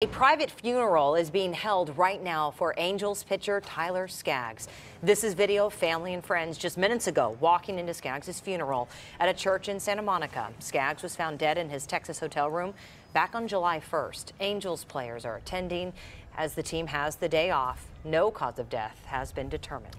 A private funeral is being held right now for Angels pitcher Tyler Skaggs. This is video of family and friends just minutes ago walking into Skaggs' funeral at a church in Santa Monica. Skaggs was found dead in his Texas hotel room back on July 1st. Angels players are attending as the team has the day off. No cause of death has been determined.